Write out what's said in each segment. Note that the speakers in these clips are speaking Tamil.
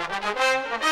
Thank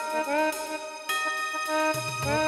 Thank you.